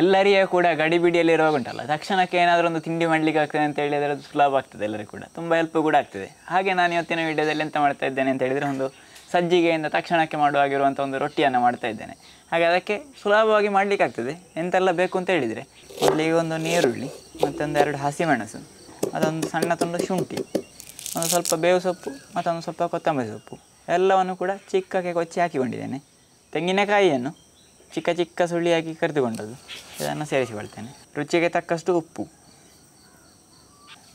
ಎಲ್ಲರಿಗೂ ಕೂಡ ಗಡಿಬಿಡಿಯಲ್ಲಿ ರೋಗ ಉಂಟಲ್ಲ. ತಕ್ಷಣಕ್ಕೆ ಏನಾದರೂ ಒಂದು ತಿಂಡಿ ಮಾಡಲಿಕ್ಕೆ ಆಗ್ತದೆ ಅಂತ ಹೇಳಿದರೆ ಅದು ಸುಲಭ ಆಗ್ತದೆ ಎಲ್ಲರಿಗೂ ಕೂಡ. ತುಂಬ ಹೆಲ್ಪ್ ಕೂಡ ಆಗ್ತದೆ. ಹಾಗೆ ನಾನು ಇವತ್ತಿನ ವಿಡಿಯೋದಲ್ಲಿ ಎಂತ ಮಾಡ್ತಾ ಇದ್ದೇನೆ ಅಂತ ಹೇಳಿದರೆ ಒಂದು ಸಜ್ಜಿಗೆಯಿಂದ ತಕ್ಷಣಕ್ಕೆ ಮಾಡುವಾಗಿರುವಂಥ ಒಂದು ರೊಟ್ಟಿಯನ್ನು ಮಾಡ್ತಾ ಇದ್ದೇನೆ. ಹಾಗೆ ಅದಕ್ಕೆ ಸುಲಭವಾಗಿ ಮಾಡಲಿಕ್ಕೆ ಆಗ್ತದೆ. ಎಂತೆಲ್ಲ ಬೇಕು ಅಂತ ಹೇಳಿದರೆ ಇಲ್ಲಿ ಒಂದು ನೀರುಳ್ಳಿ, ಮತ್ತೊಂದು ಎರಡು ಹಸಿಮೆಣಸು, ಅದೊಂದು ಸಣ್ಣ ತುಂಡು ಶುಂಠಿ, ಒಂದು ಸ್ವಲ್ಪ ಬೇವು ಸೊಪ್ಪು, ಮತ್ತೊಂದು ಸ್ವಲ್ಪ ಕೊತ್ತಂಬರಿ ಸೊಪ್ಪು, ಎಲ್ಲವನ್ನು ಕೂಡ ಚಿಕ್ಕಕ್ಕೆ ಕೊಚ್ಚಿ ಹಾಕಿಕೊಂಡಿದ್ದೇನೆ. ತೆಂಗಿನಕಾಯಿಯನ್ನು ಚಿಕ್ಕ ಚಿಕ್ಕ ಸುಳ್ಳಿಯಾಗಿ ಕರೆದುಕೊಂಡದ್ದು. ಇದನ್ನು ಸೇರಿಸಿಕೊಳ್ತೇನೆ ರುಚಿಗೆ ತಕ್ಕಷ್ಟು ಉಪ್ಪು.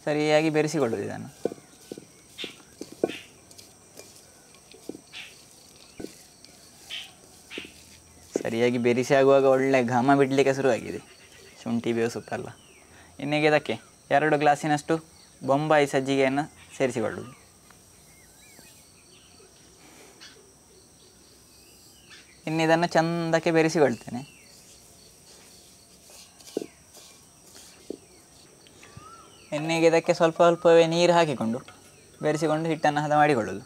ಸರಿಯಾಗಿ ಬೆರೆಸಿಕೊಳ್ಳೋದು ಇದನ್ನು. ಸರಿಯಾಗಿ ಬೆರೆಸಿ ಆಗುವಾಗ ಒಳ್ಳೆ ಘಮ ಬಿಡಲಿಕ್ಕೆ ಶುರುವಾಗಿದೆ. ಶುಂಠಿ ಬೇವು ಸೊಪ್ಪಲ್ಲ ಇನ್ನೀಗ ಇದಕ್ಕೆ ಎರಡು ಗ್ಲಾಸಿನಷ್ಟು ಬೊಂಬಾಯಿ ಸಜ್ಜಿಗೆಯನ್ನು ಸೇರಿಸಿಕೊಳ್ಳುವುದು ಇನ್ನು ಇದನ್ನು ಚಂದಕ್ಕೆ ಬೆರೆಸಿಕೊಳ್ತೇನೆ. ಎಣ್ಣೆಗೆ ಇದಕ್ಕೆ ಸ್ವಲ್ಪ ಸ್ವಲ್ಪವೇ ನೀರು ಹಾಕಿಕೊಂಡು ಬೆರೆಸಿಕೊಂಡು ಹಿಟ್ಟನ್ನು ಹದ ಮಾಡಿಕೊಳ್ಳೋದು.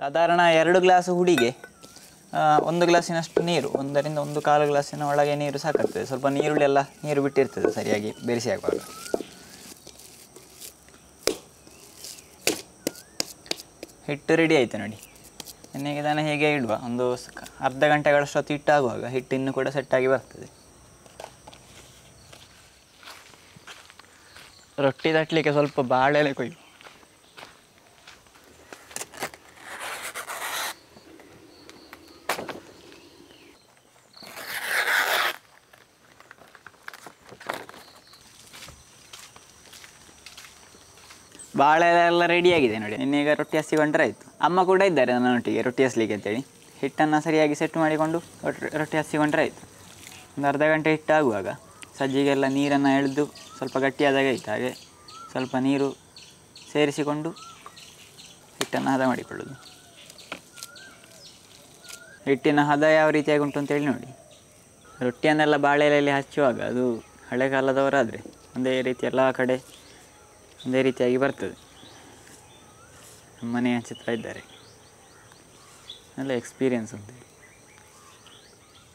ಸಾಧಾರಣ ಎರಡು ಗ್ಲಾಸ್ ಹುಡಿಗೆ ಒಂದು ಗ್ಲಾಸಿನಷ್ಟು ನೀರು, ಒಂದರಿಂದ ಒಂದು ಕಾಲು ಗ್ಲಾಸಿನ ಒಳಗೆ ನೀರು ಸಾಕಾಗ್ತದೆ. ಸ್ವಲ್ಪ ನೀರುಳ್ಳಿ ಎಲ್ಲ ನೀರು ಬಿಟ್ಟಿರ್ತದೆ ಸರಿಯಾಗಿ ಬೆರೆಸಿ ಆಗುವಾಗ ಹಿಟ್ಟು ರೆಡಿ ಆಯಿತು ನೋಡಿ. ಎಣ್ಣೆಗೆ ಇದನ್ನು ಹೇಗೆ ಇಡುವ? ಒಂದು ಅರ್ಧ ಅರ್ಧ ಗಂಟೆಗಳಷ್ಟೊತ್ತು ಹಿಟ್ಟಾಗುವಾಗ ಹಿಟ್ಟು ಇನ್ನೂ ಕೂಡ ಸೆಟ್ಟಾಗಿ ಬರ್ತದೆ. ರೊಟ್ಟಿ ತಟ್ಟಲಿಕ್ಕೆ ಸ್ವಲ್ಪ ಬಾಳೆಲೆ ಕೊಯ್ಯು. ಬಾಳೆ ಎಲ್ಲ ರೆಡಿಯಾಗಿದೆ ನೋಡಿ. ಇನ್ನೀಗ ರೊಟ್ಟಿ ಹಸಿಕೊಂಡ್ರೆ ಆಯಿತು. ಅಮ್ಮ ಕೂಡ ಇದ್ದಾರೆ ನನ್ನೊಟ್ಟಿಗೆ ರೊಟ್ಟಿ ಹಸ್ಲಿಕ್ಕೆ ಅಂತೇಳಿ. ಹಿಟ್ಟನ್ನು ಸರಿಯಾಗಿ ಸೆಟ್ ಮಾಡಿಕೊಂಡು ರೊಟ್ಟಿ ರೊಟ್ಟಿ ಹಸಿಕೊಂಡ್ರೆ ಆಯಿತು. ಒಂದು ಅರ್ಧ ಗಂಟೆ ಹಿಟ್ಟಾಗುವಾಗ ಸಜ್ಜಿಗೆಲ್ಲ ನೀರನ್ನು ಎಳೆದು ಸ್ವಲ್ಪ ಗಟ್ಟಿಯಾದಾಗ ಆಯಿತು. ಹಾಗೆ ಸ್ವಲ್ಪ ನೀರು ಸೇರಿಸಿಕೊಂಡು ಹಿಟ್ಟನ್ನು ಹದ ಮಾಡಿಕೊಳ್ಳೋದು ಹಿಟ್ಟಿನ ಹದ ಯಾವ ರೀತಿಯಾಗಿ ಉಂಟು ಅಂತೇಳಿ ನೋಡಿ. ರೊಟ್ಟಿಯನ್ನೆಲ್ಲ ಬಾಳೆಲೆಯಲ್ಲಿ ಹಚ್ಚುವಾಗ ಅದು ಹಳೆ ಕಾಲದವರಾದರೆ ಒಂದೇ ರೀತಿ ಎಲ್ಲ ಕಡೆ ಒಂದೇ ರೀತಿಯಾಗಿ ಬರ್ತದೆ. ಮನೆಯ ಚಿತ್ರ ಇದ್ದಾರೆ. ಎಲ್ಲ ಎಕ್ಸ್ಪೀರಿಯನ್ಸ್ ಉಂಟು.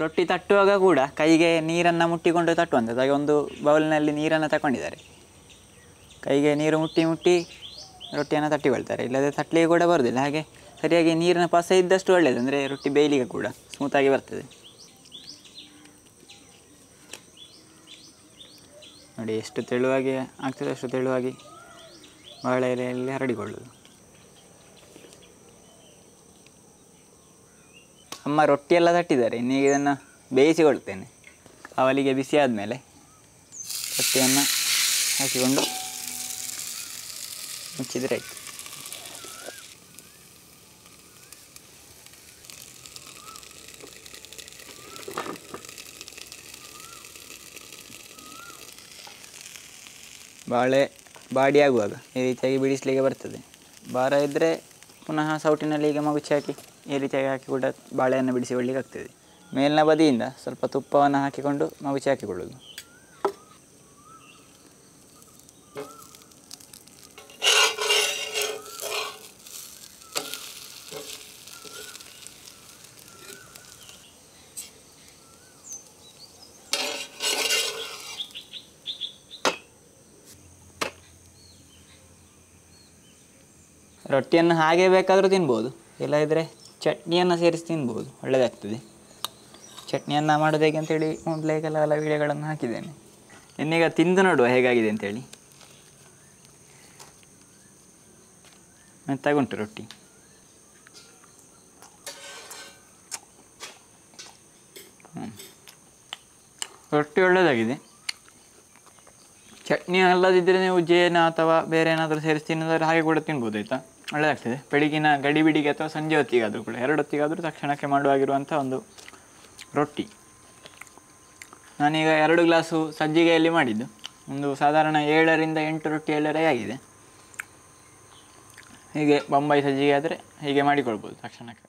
ರೊಟ್ಟಿ ತಟ್ಟುವಾಗ ಕೂಡ ಕೈಗೆ ನೀರನ್ನು ಮುಟ್ಟಿಕೊಂಡು ತಟ್ಟುವಂಥದ್ದು ಹಾಗೆ ಒಂದು ಬೌಲ್ನಲ್ಲಿ ನೀರನ್ನು ತಗೊಂಡಿದ್ದಾರೆ ಕೈಗೆ ನೀರು ಮುಟ್ಟಿ ಮುಟ್ಟಿ ರೊಟ್ಟಿಯನ್ನು ತಟ್ಟಿಕೊಳ್ತಾರೆ ಇಲ್ಲದೆ ತಟ್ಟಲಿಗೆ ಕೂಡ ಬರೋದಿಲ್ಲ. ಹಾಗೆ ಸರಿಯಾಗಿ ನೀರಿನ ಪಸ ಇದ್ದಷ್ಟು ಒಳ್ಳೆಯದು ಅಂದರೆ ರೊಟ್ಟಿ ಬೇಯಲಿಗೆ ಕೂಡ ಸ್ಮೂತಾಗಿ ಬರ್ತದೆ. ನೋಡಿ, ಎಷ್ಟು ತೆಳುವಾಗಿ ಆಗ್ತದೆ, ಅಷ್ಟು ತೆಳುವಾಗಿ ಬಾಳೆ ಎಲೆಯಲ್ಲಿ ಹರಡಿಕೊಳ್ಳುವುದು ಅಮ್ಮ ರೊಟ್ಟಿ ಎಲ್ಲ ತಟ್ಟಿದ್ದಾರೆ ಇನ್ನೀಗ ಇದನ್ನು ಬೇಯಿಸಿಕೊಳ್ತೇನೆ ಅವಲಿಗೆ ಬಿಸಿ ಆದಮೇಲೆ ರೊಟ್ಟಿಯನ್ನು ಹಾಕಿಕೊಂಡು ಮುಚ್ಚಿದರೆ ಆಯಿತು. ಬಾಳೆ ಬಾಡಿ ಆಗುವಾಗ ಈ ರೀತಿಯಾಗಿ ಬಿಡಿಸಲಿಕ್ಕೆ ಬರ್ತದೆ. ಭಾರ ಇದ್ದರೆ ಪುನಃ ಸೌಟಿನಲ್ಲಿ ಈಗ ಮಗುಚಿ ಹಾಕಿ ಈ ರೀತಿಯಾಗಿ ಹಾಕಿ ಕೂಡ ಬಾಳೆಯನ್ನು ಬಿಡಿಸಿಕೊಳ್ಳಿಕ್ಕೆ ಆಗ್ತದೆ. ಮೇಲಿನ ಬದಿಯಿಂದ ಸ್ವಲ್ಪ ತುಪ್ಪವನ್ನು ಹಾಕಿಕೊಂಡು ಮಗುಚಿ ಹಾಕಿಕೊಳ್ಳೋದು ರೊಟ್ಟಿಯನ್ನು ಹಾಗೆ ಬೇಕಾದರೂ ತಿನ್ಬೋದು. ಇಲ್ಲದಿದ್ದರೆ ಚಟ್ನಿಯನ್ನು ಸೇರಿಸಿ ತಿನ್ಬೋದು. ಒಳ್ಳೆಯದಾಗ್ತದೆ ಚಟ್ನಿಯನ್ನು ಮಾಡೋದು ಹೇಗೆ ಅಂತೇಳಿ ಮೊದಲೇ ಕೆಲವೆಲ್ಲ ವಿಡಿಯೋಗಳನ್ನು ಹಾಕಿದ್ದೇನೆ. ಇನ್ನೀಗ ತಿಂದು ನೋಡುವ ಹೇಗಾಗಿದೆ ಅಂತೇಳಿ. ತಗೊಂಟು ರೊಟ್ಟಿ. ರೊಟ್ಟಿ ಒಳ್ಳೆಯದಾಗಿದೆ ಚಟ್ನಿ ಅಲ್ಲದಿದ್ದರೆ ನೀವು ಜೇನ ಅಥವಾ ಬೇರೆ ಏನಾದರೂ ಸೇರಿಸಿ ತಿನ್ನೋದಾದ್ರೆ ಹಾಗೆ ಕೂಡ ತಿನ್ಬೋದು, ಆಯಿತಾ? ಒಳ್ಳೆಯದಾಗ್ತದೆ ಬೆಳಗಿನ ಗಡಿಬಿಡಿಗೆ ಅಥವಾ ಸಂಜೆ ಹೊತ್ತಿಗಾದರೂ ಕೂಡ ಎರಡು ಹೊತ್ತಿಗಾದರೂ ತಕ್ಷಣಕ್ಕೆ ಮಾಡುವಾಗಿರುವಂಥ ಒಂದು ರೊಟ್ಟಿ. ನಾನೀಗ ಎರಡು ಗ್ಲಾಸು ಸಜ್ಜಿಗೆಯಲ್ಲಿ ಮಾಡಿದ್ದು. ಒಂದು ಸಾಧಾರಣ ಏಳರಿಂದ ಎಂಟು ರೊಟ್ಟಿ ಏಳರೇ ಆಗಿದೆ. ಹೀಗೆ ಬೊಂಬೈ ಸಜ್ಜಿಗೆ ಆದರೆ ಹೀಗೆ ಮಾಡಿಕೊಳ್ಬೋದು ತಕ್ಷಣಕ್ಕೆ.